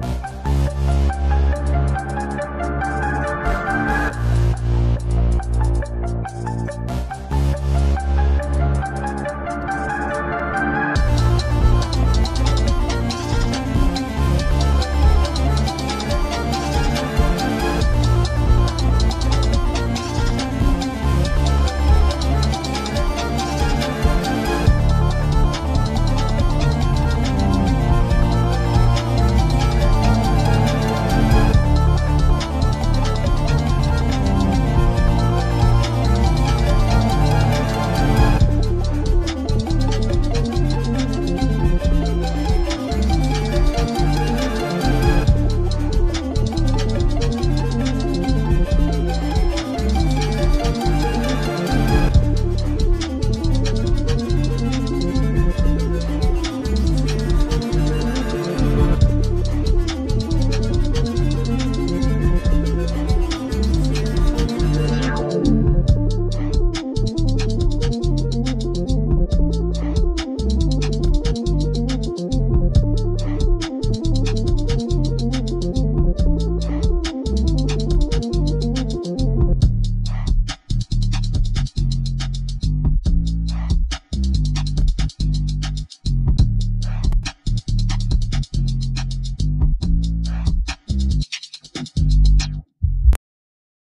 Bye.